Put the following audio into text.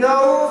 no